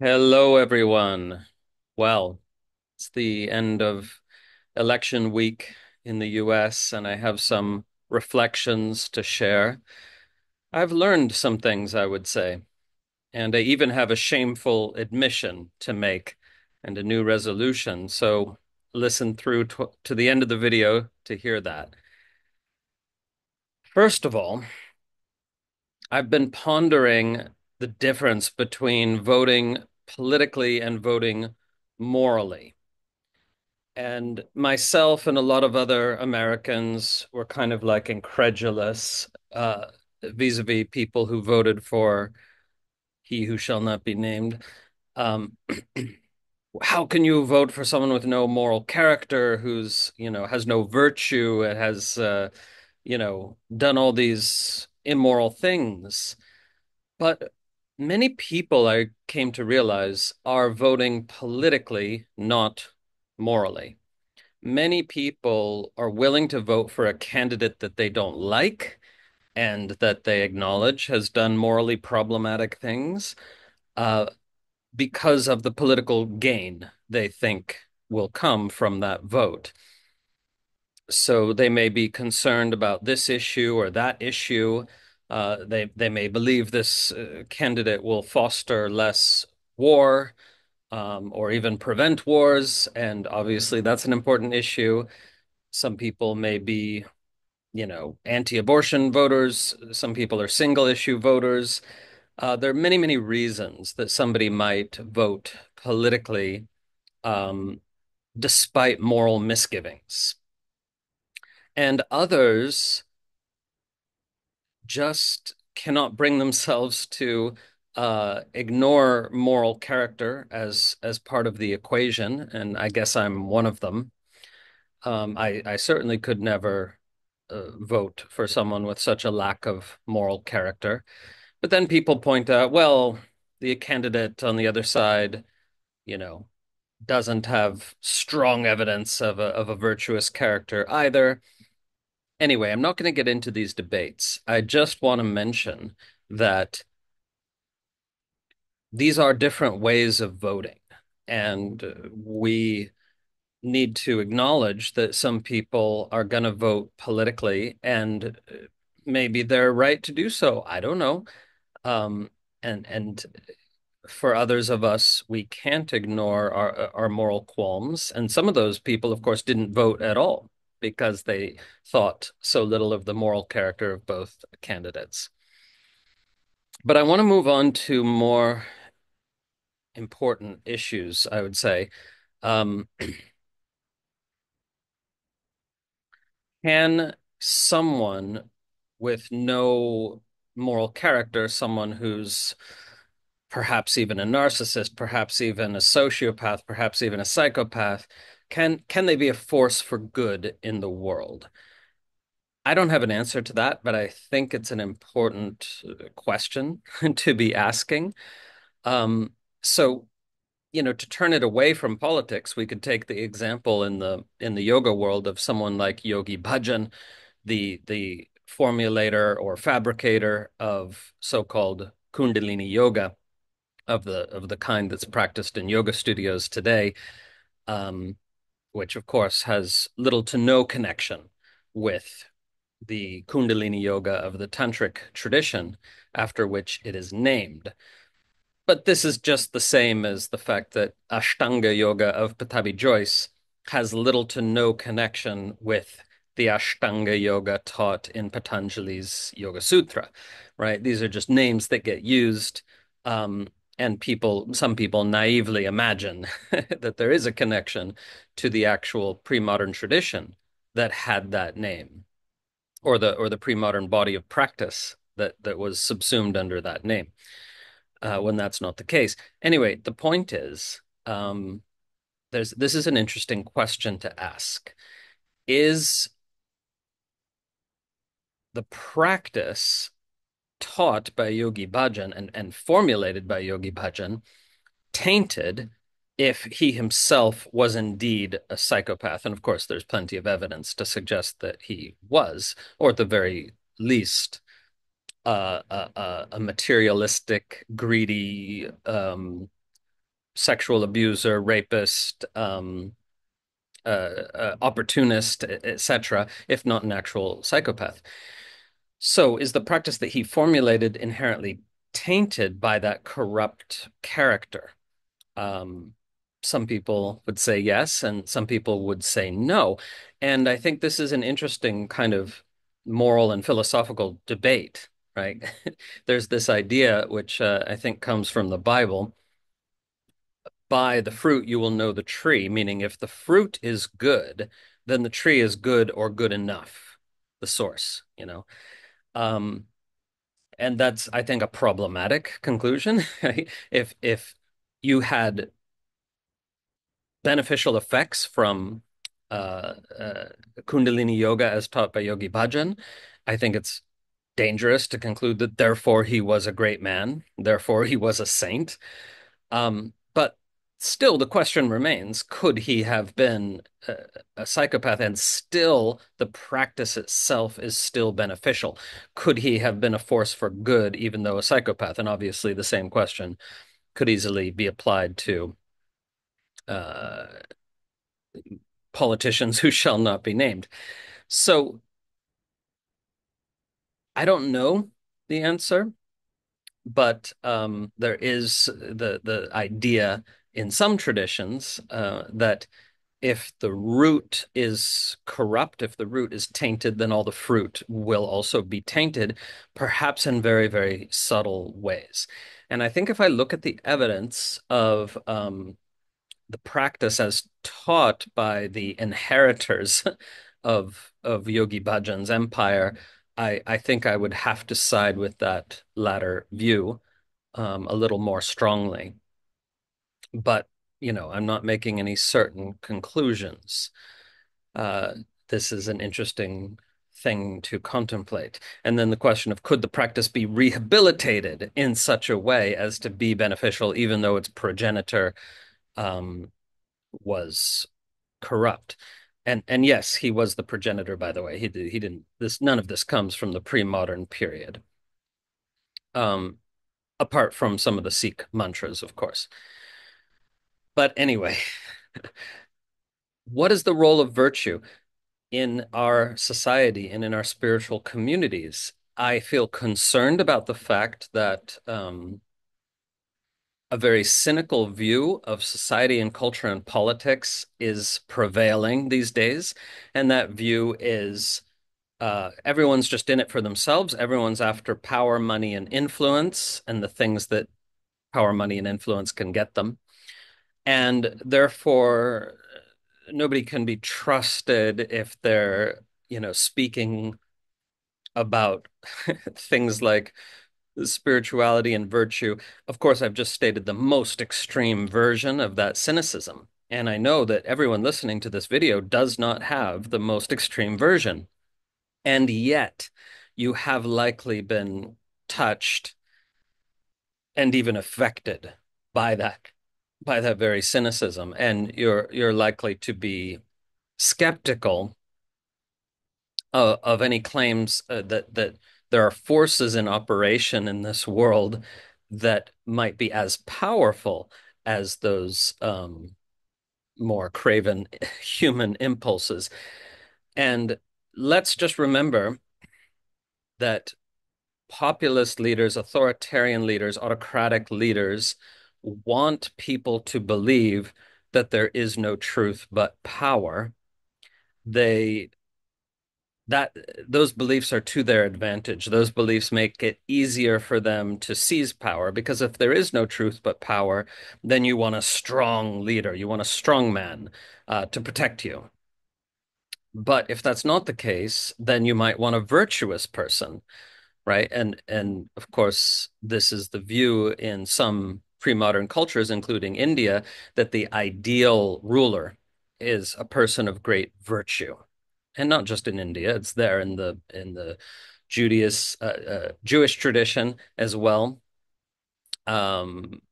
Hello, everyone. Well, it's the end of election week in the US, and I have some reflections to share. I've learned some things, I would say, and I even have a shameful admission to make and a new resolution. So listen through to, to the end of the video to hear that. First of all, I've been pondering the difference between voting politically and voting morally. And myself and a lot of other Americans were kind of like incredulous uh, vis-a-vis people who voted for he who shall not be named. Um, how can you vote for someone with no moral character, who's, you know, has no virtue and has, uh, you know, done all these immoral things? But many people I came to realize are voting politically, not morally many people are willing to vote for a candidate that they don't like and that they acknowledge has done morally problematic things uh, because of the political gain they think will come from that vote. So they may be concerned about this issue or that issue. Uh, they they may believe this uh, candidate will foster less war um, or even prevent wars, and obviously that's an important issue. Some people may be, you know, anti-abortion voters. Some people are single issue voters. Uh, there are many, many reasons that somebody might vote politically um, despite moral misgivings. And others just cannot bring themselves to uh, ignore moral character as as part of the equation, and I guess I'm one of them. Um, I I certainly could never uh, vote for someone with such a lack of moral character. But then people point out, well, the candidate on the other side, you know, doesn't have strong evidence of a of a virtuous character either. Anyway, I'm not going to get into these debates. I just want to mention that these are different ways of voting, and we need to acknowledge that some people are going to vote politically, and maybe they're right to do so. I don't know. Um, and and for others of us, we can't ignore our our moral qualms. And some of those people, of course, didn't vote at all because they thought so little of the moral character of both candidates. But I want to move on to more important issues, I would say. Um, can someone with no moral character, someone who's perhaps even a narcissist, perhaps even a sociopath, perhaps even a psychopath, can can they be a force for good in the world? I don't have an answer to that, but I think it's an important uh, question to be asking. Um, so, you know, to turn it away from politics, we could take the example in the in the yoga world of someone like Yogi Bhajan, the the formulator or fabricator of so-called Kundalini yoga of the of the kind that's practiced in yoga studios today, um, which of course has little to no connection with the Kundalini yoga of the tantric tradition after which it is named. But this is just the same as the fact that Ashtanga yoga of Pattabhi Jois has little to no connection with the Ashtanga yoga taught in Patanjali's Yoga Sutra, right? These are just names that get used um, and people, some people naively imagine that there is a connection to the actual pre-modern tradition that had that name, or the or the pre-modern body of practice that that was subsumed under that name. Uh, when that's not the case. Anyway, the point is, um, there's this is an interesting question to ask. Is the practice taught by Yogi Bhajan and, and formulated by Yogi Bhajan tainted if he himself was indeed a psychopath. And of course, there's plenty of evidence to suggest that he was, or at the very least, uh, a, a, materialistic, greedy, um, sexual abuser, rapist, um, uh, uh, opportunist, etc., if not an actual psychopath. So, is the practice that he formulated inherently tainted by that corrupt character? Um, some people would say yes, and some people would say no. And I think this is an interesting kind of moral and philosophical debate, right? There's this idea, which uh, I think comes from the Bible. By the fruit you will know the tree, meaning if the fruit is good, then the tree is good or good enough, the source, you know. Um, and that's, I think, a problematic conclusion. If if you had beneficial effects from uh, uh, Kundalini yoga as taught by Yogi Bhajan, I think it's dangerous to conclude that therefore he was a great man, therefore he was a saint. Um, still, the question remains could he have been a, a, psychopath and still the practice itself is still beneficial? Could he have been a force for good, even though a psychopath? And obviously, the same question could easily be applied to uh, politicians who shall not be named. So I don't know the answer, but um, there is the the idea in some traditions uh, that if the root is corrupt, if the root is tainted, then all the fruit will also be tainted, perhaps in very, very subtle ways. And I think if I look at the evidence of um, the practice as taught by the inheritors of of Yogi Bhajan's empire, I, I think I would have to side with that latter view um, a little more strongly. But, you know, I'm not making any certain conclusions. Uh, this is an interesting thing to contemplate. And then the question of could the practice be rehabilitated in such a way as to be beneficial, even though its progenitor um, was corrupt. And and yes, he was the progenitor, by the way. He he didn't this none of this comes from the pre-modern period. Um, apart from some of the Sikh mantras, of course. But anyway, what is the role of virtue in our society and in our spiritual communities? I feel concerned about the fact that um, a very cynical view of society and culture and politics is prevailing these days. And that view is uh, everyone's just in it for themselves. Everyone's after power, money, and influence, and the things that power, money, and influence can get them. And therefore, nobody can be trusted if they're, you know, speaking about things like spirituality and virtue. Of course, I've just stated the most extreme version of that cynicism. And I know that everyone listening to this video does not have the most extreme version. And yet, you have likely been touched and even affected by that by that very cynicism and you're you're likely to be skeptical of any claims uh, that that there are forces in operation in this world that might be as powerful as those um, more craven human impulses. And let's just remember that populist leaders, authoritarian leaders, autocratic leaders want people to believe that there is no truth but power. They that those beliefs are to their advantage. Those beliefs make it easier for them to seize power because if there is no truth but power, then you want a strong leader, you want a strong man uh, to protect you. But if that's not the case, then you might want a virtuous person, right? And and of course, this is the view in some pre-modern cultures, including India, that the ideal ruler is a person of great virtue and not just in India. It's there in the in the Judaism, uh, uh, Jewish tradition as well. Um,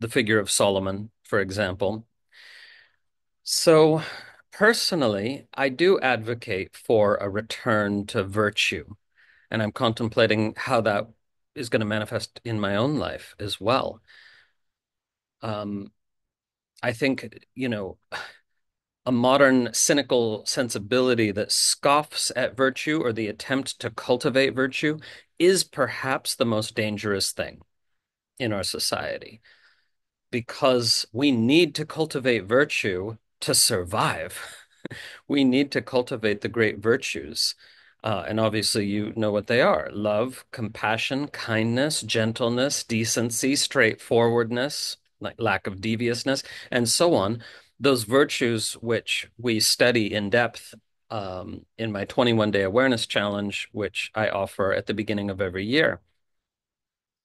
the figure of Solomon, for example. So, personally, I do advocate for a return to virtue, and I'm contemplating how that is going to manifest in my own life as well. Um, I think, you know, a modern cynical sensibility that scoffs at virtue or the attempt to cultivate virtue is perhaps the most dangerous thing in our society because we need to cultivate virtue to survive. We need to cultivate the great virtues. Uh, and obviously, you know what they are love, compassion, kindness, gentleness, decency, straightforwardness, like lack of deviousness, and so on. Those virtues which we study in depth um, in my 21 day awareness challenge, which I offer at the beginning of every year.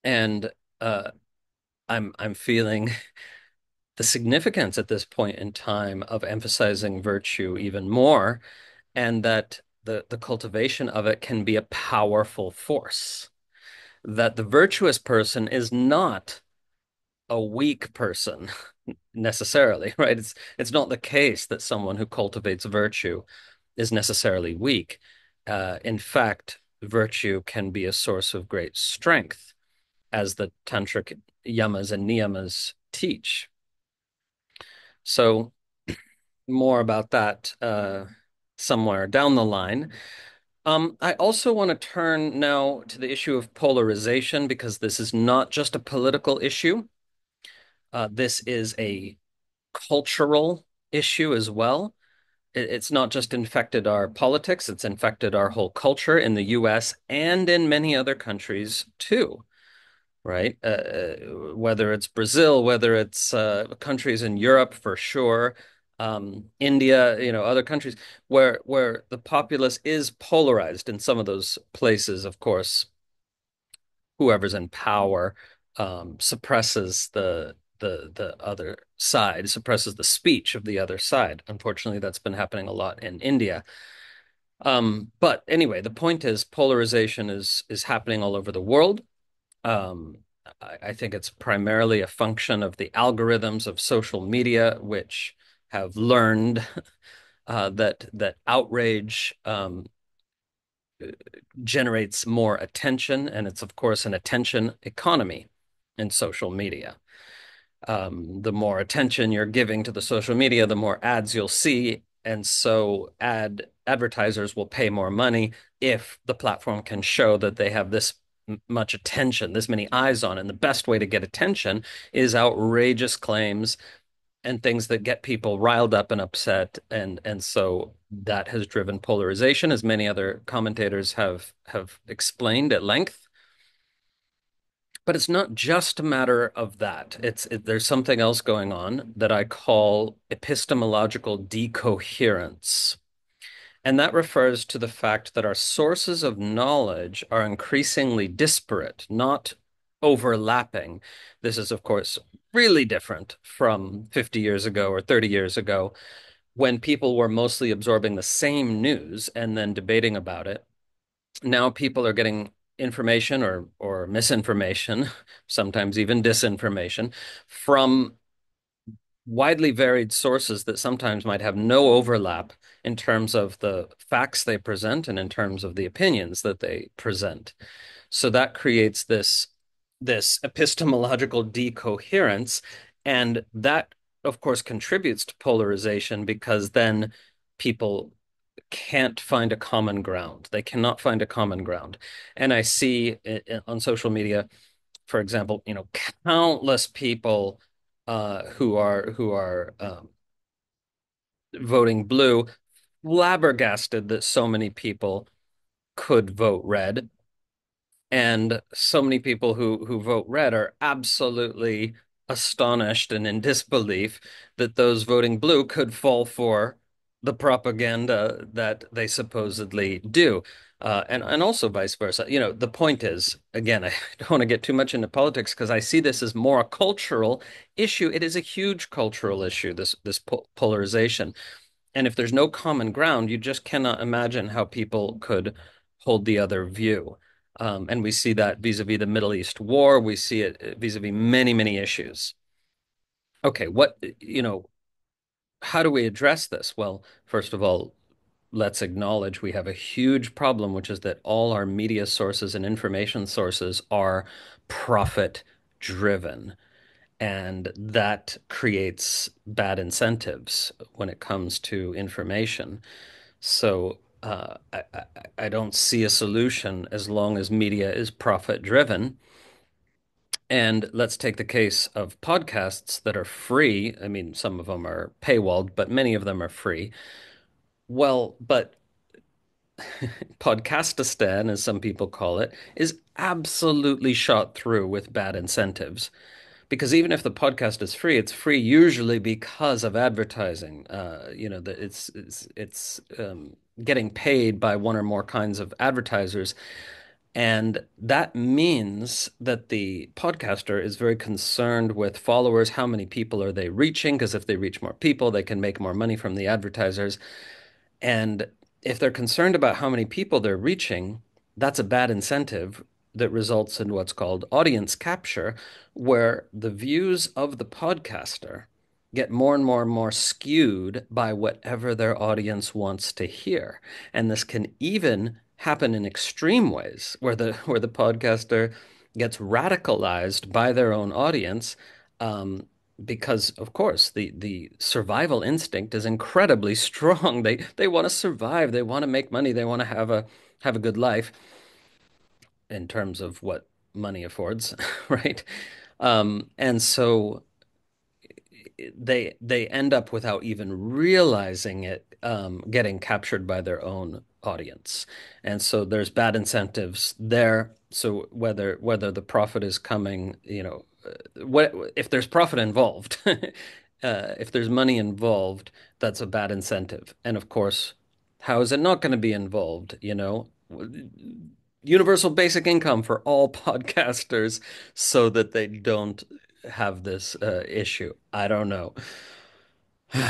And uh, I'm I'm feeling the significance at this point in time of emphasizing virtue even more, and that the, the cultivation of it can be a powerful force. That the virtuous person is not a weak person necessarily, right? It's it's not the case that someone who cultivates virtue is necessarily weak. Uh, in fact, virtue can be a source of great strength, as the tantric yamas and niyamas teach. So more about that uh, somewhere down the line. Um, I also want to turn now to the issue of polarization because this is not just a political issue. Uh, this is a cultural issue as well. It, it's not just infected our politics, it's infected our whole culture in the US and in many other countries too right? Uh, uh, whether it's Brazil, whether it's uh, countries in Europe for sure, um, India, you know, other countries where where the populace is polarized in some of those places, of course, whoever's in power um, suppresses the the the other side, suppresses the speech of the other side. Unfortunately, that's been happening a lot in India. Um, but anyway, the point is polarization is is happening all over the world. Um, I, I think it's primarily a function of the algorithms of social media, which have learned uh, that that outrage um, generates more attention, and it's of course an attention economy in social media. Um, the more attention you're giving to the social media, the more ads you'll see, and so ad advertisers will pay more money if the platform can show that they have this much attention, this many eyes on. And the best way to get attention is outrageous claims and things that get people riled up and upset. And and so that has driven polarization, as many other commentators have have explained at length. But it's not just a matter of that. It's it, there's something else going on that I call epistemological decoherence. And that refers to the fact that our sources of knowledge are increasingly disparate, not overlapping. This is, of course, really different from 50 years ago or 30 years ago when people were mostly absorbing the same news and then debating about it. Now people are getting information or or misinformation, sometimes even disinformation from widely varied sources that sometimes might have no overlap in terms of the facts they present and in terms of the opinions that they present. So that creates this this epistemological decoherence, and that, of course, contributes to polarization because then people can't find a common ground. They cannot find a common ground. And I see on social media, for example, you know, countless people uh, who are who are um, voting blue, flabbergasted that so many people could vote red, and so many people who who vote red are absolutely astonished and in disbelief that those voting blue could fall for the propaganda that they supposedly do. Uh, and and also vice versa. You know, the point is, again, I don't want to get too much into politics because I see this as more a cultural issue. It is a huge cultural issue, this this po polarization. And if there's no common ground, you just cannot imagine how people could hold the other view. Um, and we see that vis-a-vis the Middle East war. We see it vis-a-vis many, many issues. Okay, what, you know, how do we address this? Well, first of all, let's acknowledge we have a huge problem, which is that all our media sources and information sources are profit driven. And that creates bad incentives when it comes to information. So uh, I, I, I don't see a solution as long as media is profit driven. And let's take the case of podcasts that are free. I mean, some of them are paywalled, but many of them are free. Well, but Podcastistan, as some people call it, is absolutely shot through with bad incentives. Because even if the podcast is free, it's free usually because of advertising. Uh, you know, that it's it's it's um, getting paid by one or more kinds of advertisers, and that means that the podcaster is very concerned with followers. How many people are they reaching? Because if they reach more people, they can make more money from the advertisers. And if they're concerned about how many people they're reaching, that's a bad incentive that results in what's called audience capture, where the views of the podcaster get more and more and more skewed by whatever their audience wants to hear. And this can even happen in extreme ways where the where the podcaster gets radicalized by their own audience um, because of course the the survival instinct is incredibly strong. They they want to survive, they want to make money, they want to have a have a good life in terms of what money affords, right? Um, and so they they end up without even realizing it, um, getting captured by their own audience. And so there's bad incentives there. So whether whether the profit is coming, you know, uh, what if there's profit involved, uh, if there's money involved, that's a bad incentive. And of course, how is it not going to be involved? You know, universal basic income for all podcasters so that they don't have this uh, issue. I don't know.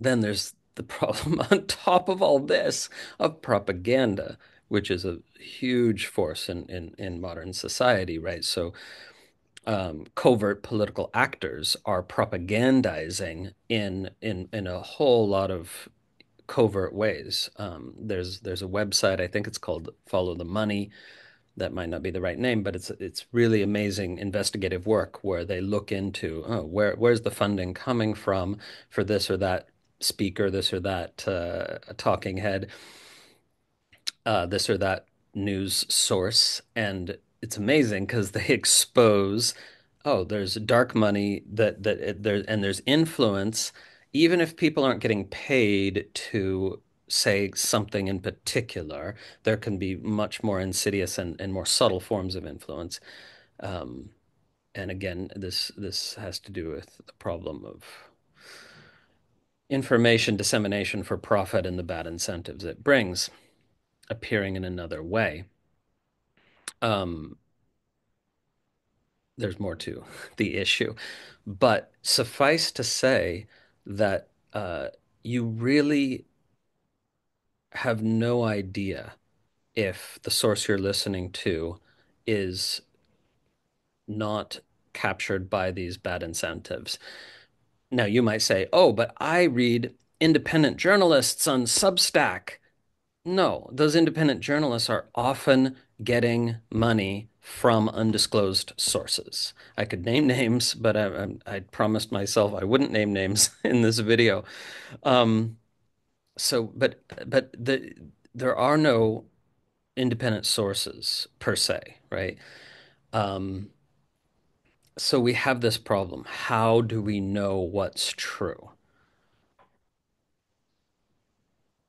Then there's the problem on top of all this of propaganda, which is a huge force in, in, in modern society, right? So, um, covert political actors are propagandizing in in in a whole lot of covert ways. Um, there's there's a website, I think it's called Follow the Money, that might not be the right name, but it's it's really amazing investigative work where they look into oh, where where's the funding coming from for this or that speaker, this or that uh, talking head, uh, this or that news source, and it's amazing because they expose oh, there's dark money that that there and there's influence, even if people aren't getting paid to say something in particular, there can be much more insidious and, and more subtle forms of influence. Um, and again, this this has to do with the problem of information dissemination for profit and the bad incentives it brings appearing in another way. Um, there's more to the issue, but suffice to say that uh, you really have no idea if the source you're listening to is not captured by these bad incentives. Now, you might say, oh, but I read independent journalists on Substack. No, those independent journalists are often getting money from undisclosed sources. I could name names, but I, I, I promised myself I wouldn't name names in this video. Um, so, but but the there are no independent sources per se, right? Um, so we have this problem. How do we know what's true?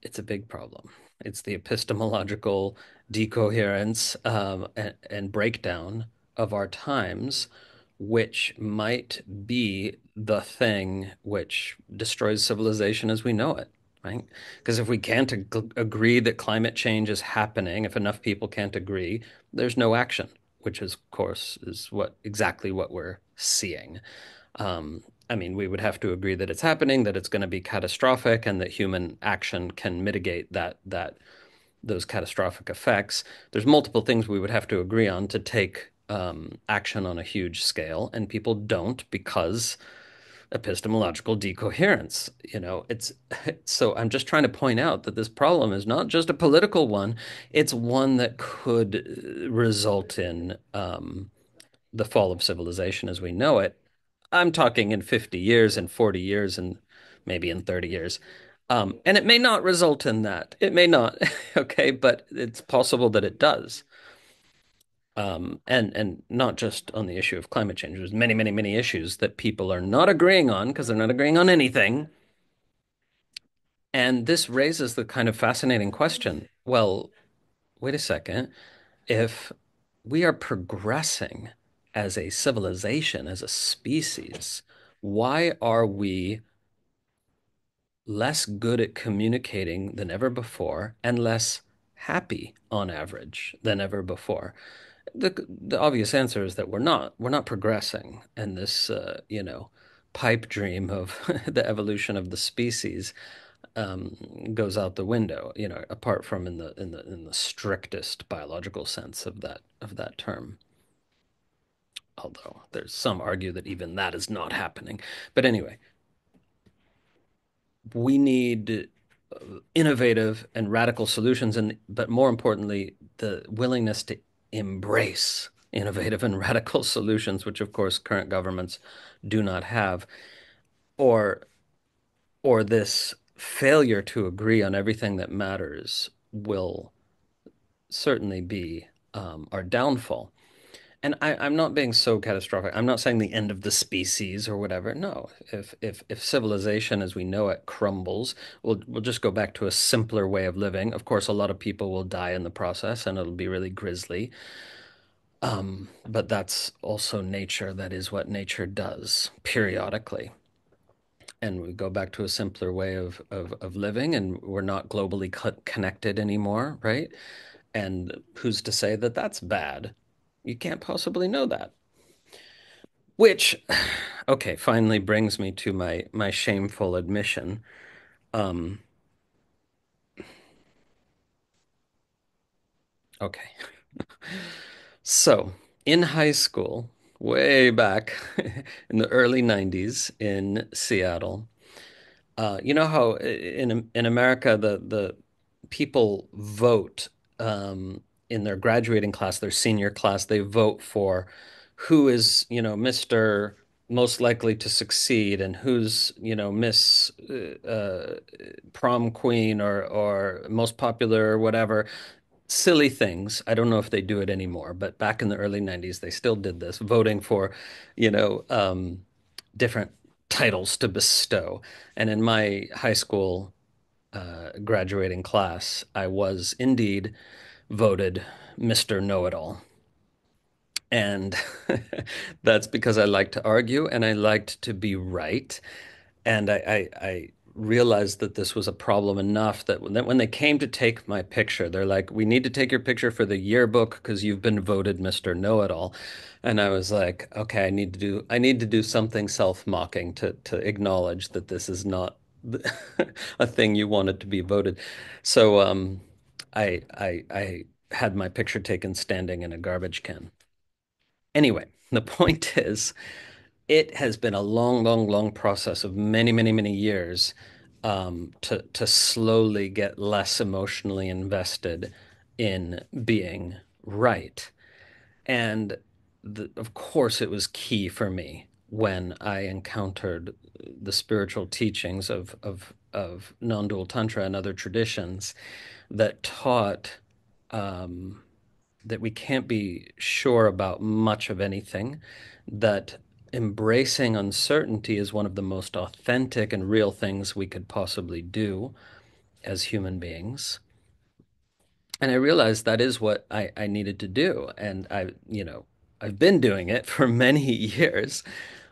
It's a big problem. It's the epistemological decoherence um, and, and breakdown of our times, which might be the thing which destroys civilization as we know it, right? Because if we can't ag agree that climate change is happening, if enough people can't agree, there's no action, which is, of course, is what exactly what we're seeing. Um, I mean, we would have to agree that it's happening, that it's going to be catastrophic, and that human action can mitigate that that those catastrophic effects. There's multiple things we would have to agree on to take um, action on a huge scale, and people don't because epistemological decoherence. You know, it's so I'm just trying to point out that this problem is not just a political one, it's one that could result in um, the fall of civilization as we know it. I'm talking in 50 years and 40 years and maybe in 30 years. Um, and it may not result in that. It may not, okay, but it's possible that it does. Um, and and not just on the issue of climate change. There's many, many, many issues that people are not agreeing on because they're not agreeing on anything. And this raises the kind of fascinating question. Well, wait a second. If we are progressing as a civilization, as a species, why are we less good at communicating than ever before and less happy on average than ever before? The the obvious answer is that we're not. We're not progressing, and this uh, you know pipe dream of the evolution of the species um, goes out the window. You know, apart from in the in the in the strictest biological sense of that of that term. Although there's some argue that even that is not happening. But anyway, we need uh, innovative and radical solutions, and but more importantly, the willingness to embrace innovative and radical solutions, which of course current governments do not have, or or this failure to agree on everything that matters will certainly be um, our downfall. And I, I'm not being so catastrophic. I'm not saying the end of the species or whatever. No, if if if civilization as we know it crumbles, we'll we'll just go back to a simpler way of living. Of course, a lot of people will die in the process, and it'll be really grisly. Um, but that's also nature. That is what nature does periodically. And we go back to a simpler way of of, of living, and we're not globally co connected anymore, right? And who's to say that that's bad? You can't possibly know that. Which, okay, finally brings me to my my shameful admission. Um, okay. So, in high school, way back in the early 90s in Seattle, uh, you know how in in America the the people vote um, in their graduating class, their senior class, they vote for who is, you know, Mr. most likely to succeed and who's, you know, Miss uh, uh, prom queen or or most popular or whatever. Silly things. I don't know if they do it anymore, but back in the early 90s, they still did this, voting for, you know, um, different titles to bestow. And in my high school uh, graduating class, I was indeed voted Mr. Know-it-all. And that's because I liked to argue and I liked to be right. And I, I, I realized that this was a problem enough that when, they came to take my picture, they're like, "We need to take your picture for the yearbook because you've been voted Mr. Know-it-all." And I was like, "Okay, I need to do I need to do something self-mocking to to acknowledge that this is not a thing you wanted to be voted." So um, I I I had my picture taken standing in a garbage can. Anyway, the point is it has been a long, long, long process of many, many, many years um, to to slowly get less emotionally invested in being right. And the, of course, it was key for me when I encountered the spiritual teachings of of of non-dual tantra and other traditions that taught um, that we can't be sure about much of anything, that embracing uncertainty is one of the most authentic and real things we could possibly do as human beings. And I realized that is what I, I needed to do. And I, you know, I've been doing it for many years,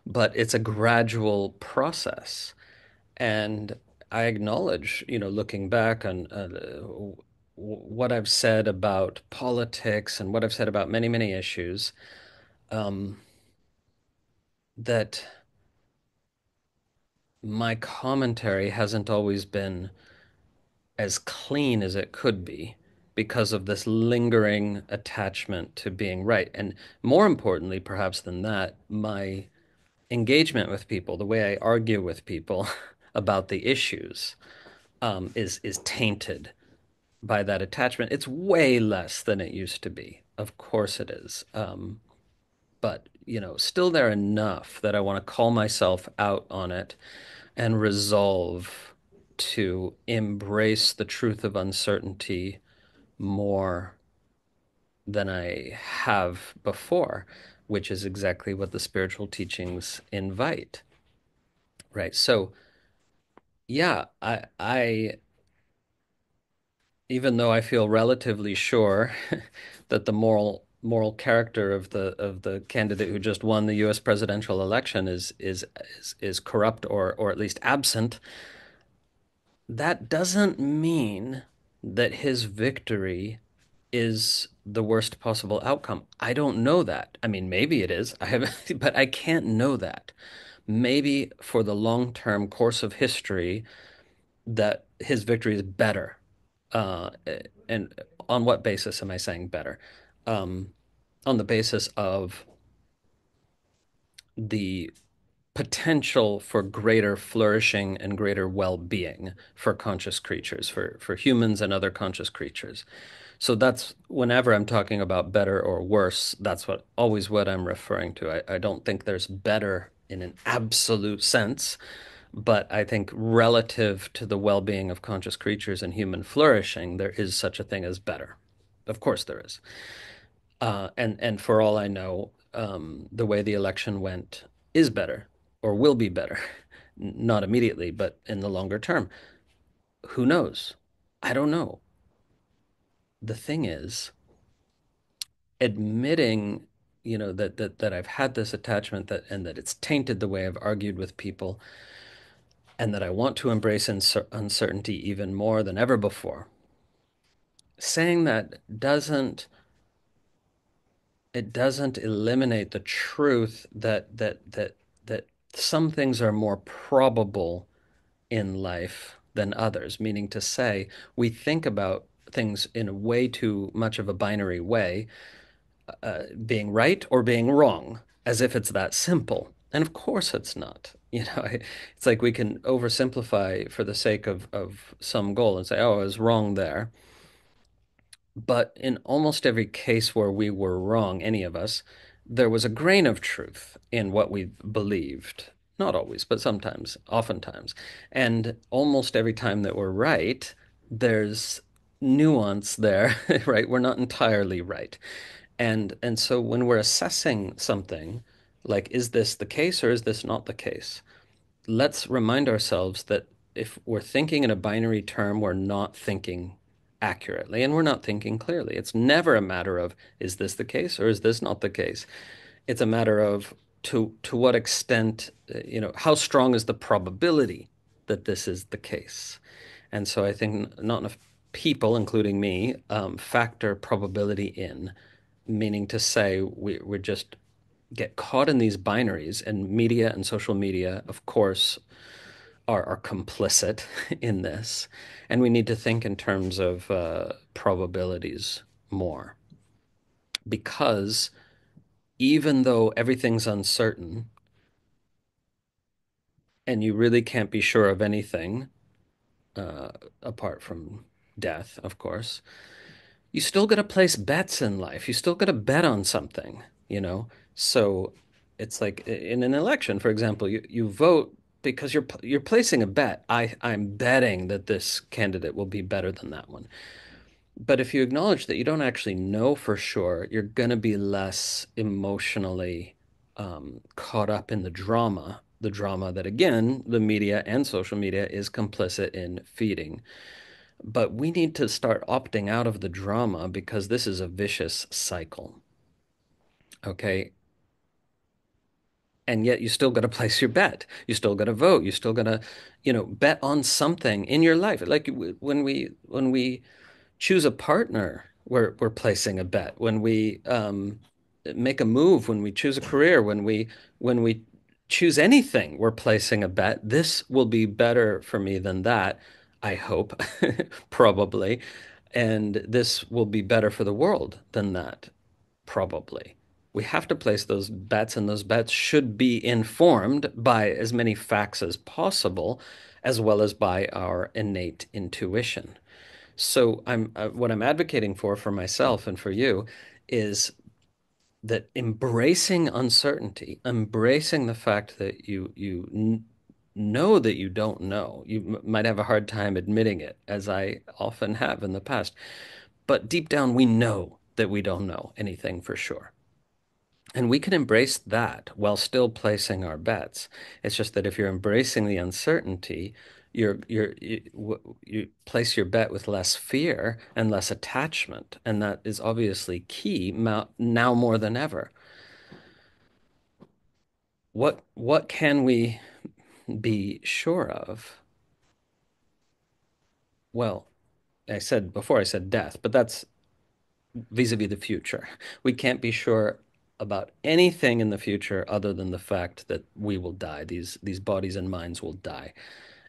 but it's a gradual process. And I acknowledge, you know, looking back on uh, what I've said about politics and what I've said about many, many issues, um, that my commentary hasn't always been as clean as it could be because of this lingering attachment to being right. And more importantly, perhaps than that, my engagement with people, the way I argue with people about the issues, um, is is tainted by that attachment. It's way less than it used to be. Of course it is. Um, but you know, still there enough that I want to call myself out on it and resolve to embrace the truth of uncertainty more than I have before, which is exactly what the spiritual teachings invite. Right. So, yeah, I I even though I feel relatively sure that the moral moral character of the of the candidate who just won the US presidential election is is is, is corrupt or or at least absent, that doesn't mean that his victory is the worst possible outcome. I don't know that. I mean, maybe it is. I have, but I can't know that. Maybe for the long-term course of history, that his victory is better. Uh, and on what basis am I saying better? Um, on the basis of the potential for greater flourishing and greater well-being for conscious creatures, for, for humans and other conscious creatures. So that's whenever I'm talking about better or worse, that's what always what I'm referring to. I, I don't think there's better in an absolute sense, but I think relative to the well-being of conscious creatures and human flourishing, there is such a thing as better. Of course there is. Uh, and and for all I know, um, the way the election went is better or will be better. Not immediately, but in the longer term. Who knows? I don't know. The thing is, admitting, you know, that that that I've had this attachment that and that it's tainted the way I've argued with people and that I want to embrace uncertainty even more than ever before. Saying that doesn't it doesn't eliminate the truth that that that that some things are more probable in life than others, meaning to say, we think about things in a way too much of a binary way, uh, being right or being wrong, as if it's that simple. And of course it's not. You know, it's like we can oversimplify for the sake of, of some goal and say, oh, I was wrong there. But in almost every case where we were wrong, any of us, there was a grain of truth in what we believed. Not always, but sometimes, oftentimes. And almost every time that we're right, there's nuance there, right? We're not entirely right. And and so when we're assessing something, like is this the case or is this not the case? Let's remind ourselves that if we're thinking in a binary term, we're not thinking accurately and we're not thinking clearly. It's never a matter of is this the case or is this not the case? It's a matter of to to what extent, uh, you know, how strong is the probability that this is the case? And so I think not enough people, including me, um, factor probability in, meaning to say we, we're just get caught in these binaries and media and social media, of course, are, are complicit in this. And we need to think in terms of uh, probabilities more. Because even though everything's uncertain and you really can't be sure of anything, uh, apart from death, of course, you still got to place bets in life. You still got to bet on something, you know? So it's like in an election, for example, you, you vote because you're you're placing a bet. I I'm betting that this candidate will be better than that one. But if you acknowledge that you don't actually know for sure, you're going to be less emotionally um, caught up in the drama, the drama that again, the media and social media is complicit in feeding. But we need to start opting out of the drama because this is a vicious cycle. Okay, and yet you still got to place your bet. You still got to vote. You still got to, you know, bet on something in your life. Like when we when we choose a partner, we're we're placing a bet. When we um, make a move, when we choose a career, when we when we choose anything, we're placing a bet. This will be better for me than that. I hope, probably, and this will be better for the world than that, probably we have to place those bets, and those bets should be informed by as many facts as possible, as well as by our innate intuition. So I'm uh, what I'm advocating for for myself and for you is that embracing uncertainty, embracing the fact that you you know that you don't know, you m might have a hard time admitting it, as I often have in the past, but deep down we know that we don't know anything for sure. And we can embrace that while still placing our bets. It's just that if you're embracing the uncertainty, you're you're you, you place your bet with less fear and less attachment, and that is obviously key now more than ever. What what can we be sure of? Well, I said before I said death, but that's vis-a-vis the future. We can't be sure about anything in the future other than the fact that we will die. These these bodies and minds will die.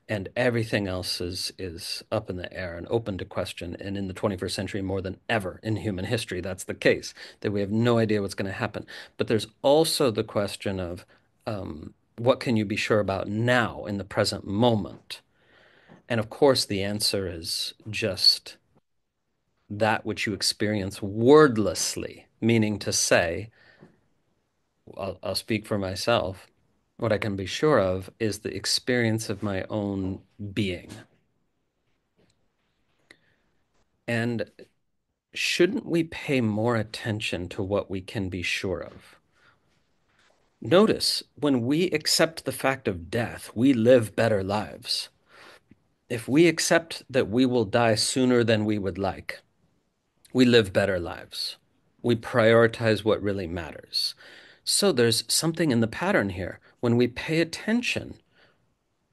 And everything else is is up in the air and open to question. And in the 21st century, more than ever in human history, that's the case, that we have no idea what's going to happen. But there's also the question of um, what can you be sure about now in the present moment? And of course, the answer is just that which you experience wordlessly, meaning to say, I'll, I'll speak for myself. What I can be sure of is the experience of my own being. And shouldn't we pay more attention to what we can be sure of? Notice, when we accept the fact of death, we live better lives. If we accept that we will die sooner than we would like, we live better lives. We prioritize what really matters. So there's something in the pattern here. When we pay attention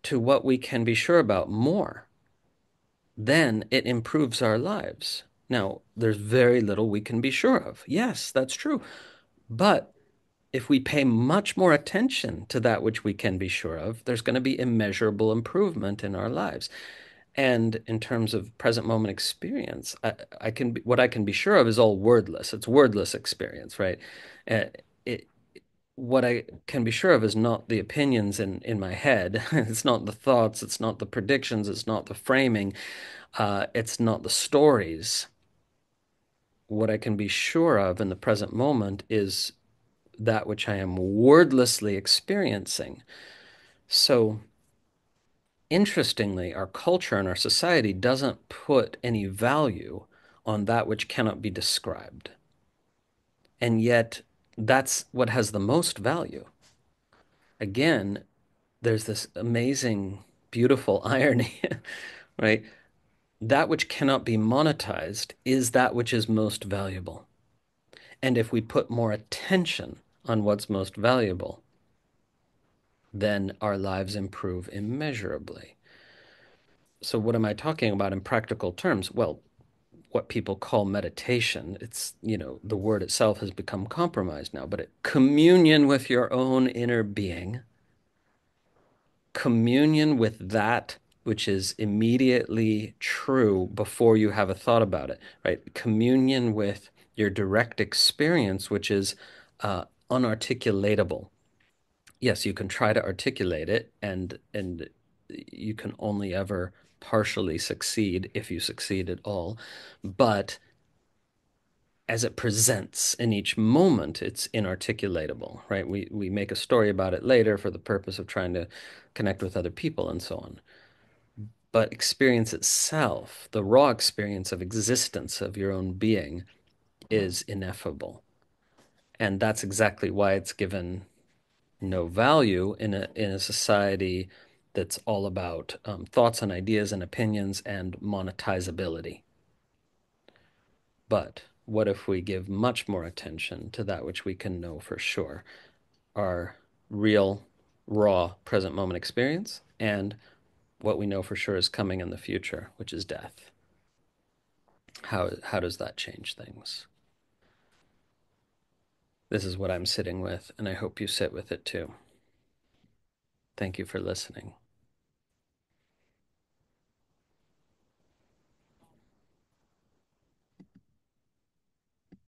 to what we can be sure about more, then it improves our lives. Now, there's very little we can be sure of. Yes, that's true. But if we pay much more attention to that which we can be sure of, there's going to be immeasurable improvement in our lives. And in terms of present moment experience, I, I can be, what I can be sure of is all wordless. It's wordless experience, right? Uh, it, what I can be sure of is not the opinions in, in my head. it's not the thoughts. It's not the predictions. It's not the framing. Uh, it's not the stories. What I can be sure of in the present moment is that which I am wordlessly experiencing. So, interestingly, our culture and our society doesn't put any value on that which cannot be described. And yet, that's what has the most value. Again, there's this amazing, beautiful irony, right? That which cannot be monetized is that which is most valuable. And if we put more attention on what's most valuable, then our lives improve immeasurably. So, what am I talking about in practical terms? Well, what people call meditation. It's, you know, the word itself has become compromised now, but it, communion with your own inner being, communion with that which is immediately true before you have a thought about it, right? Communion with your direct experience, which is uh, unarticulatable. Yes, you can try to articulate it, and and you can only ever partially succeed if you succeed at all. But as it presents in each moment, it's inarticulatable, right? We we make a story about it later for the purpose of trying to connect with other people and so on. But experience itself, the raw experience of existence of your own being, is ineffable. And that's exactly why it's given no value in a in a society that's all about um, thoughts and ideas and opinions and monetizability. But what if we give much more attention to that which we can know for sure, our real, raw, present moment experience, and what we know for sure is coming in the future, which is death? How, how does that change things? This is what I'm sitting with, and I hope you sit with it too. Thank you for listening.